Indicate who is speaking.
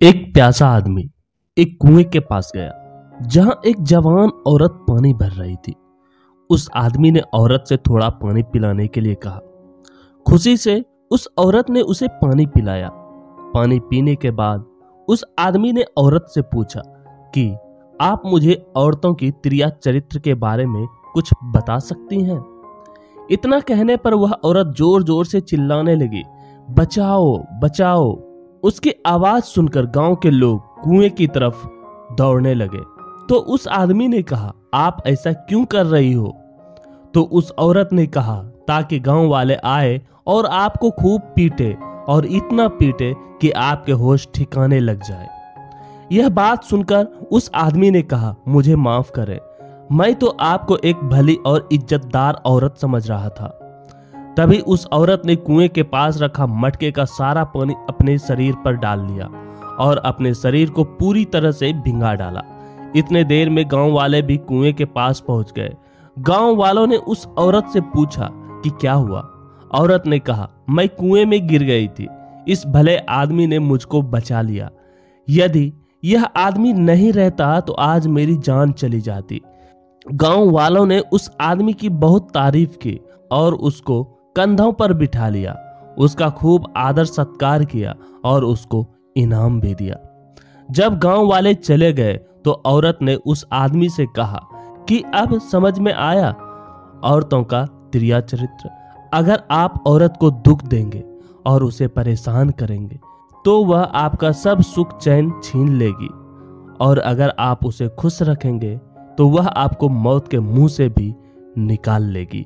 Speaker 1: एक प्यासा आदमी एक कुएँ के पास गया, जहाँ एक जवान औरत पानी भर रही थी। उस आदमी ने औरत से थोड़ा पानी पिलाने के लिए कहा। खुशी से उस औरत ने उसे पानी पिलाया। पानी पीने के बाद उस आदमी ने औरत से पूछा कि, आप मुझे औरतों की त्रिया चरित्र के बारे में कुछ बता सकती हैं? इतना कहने पर वह औरत ज़ोर ज़ोर से चिल्लाने लगी, बचाओ बचाओ उसकी आवाज़ सुनकर गाँव के लोग कुएँ की तरफ़ दौड़ने लगे। तो उस आदमी ने कहा, आप ऐसा क्यों कर रही हो? तो उस औरत ने कहा, ताकि गाँव वाले आए और आपको खूब पीटे और इतना पीटे कि आपके होश ठिकाने लग जाए। यह बात सुनकर उस आदमी ने कहा, मुझे माफ़ करें। मैं तो आपको एक भली और इज्जतदार औरत समझ रहा था। तभी उस औरत ने कुएँ के पास रखा मटके का सारा पानी अपने शरीर पर डाल लिया और अपने शरीर को पूरी तरह से भिंगा डाला। इतने देर में गाँव वाले भी कुएँ के पास पहुँच गए। गाँव वालों ने उस औरत से पूछा कि क्या हुआ? औरत ने कहा, मैं कुएँ में गिर गई थी। इस भले आदमी ने मुझको बचा लिया। यदि यह आदमी नहीं रहता तो आज मेरी जान चली जाती। गाँव वालों ने उस आदमी की बहुत तारीफ़ की और उसको कंधों पर बिठा लिया। उसका खूब आदर सत्कार किया और उसको इनाम भी दिया। जब गाँव वाले चले गए तो औरत ने उस आदमी से कहा कि अब समझ में आया, औरतों का त्रिया चरित्र, अगर आप औरत को दुख देंगे और उसे परेशान करेंगे तो वह आपका सब सुख चैन छीन लेगी। और अगर आप उसे खुश रखेंगे तो वह आपको मौत के मुँह से भी निकाल लेगी।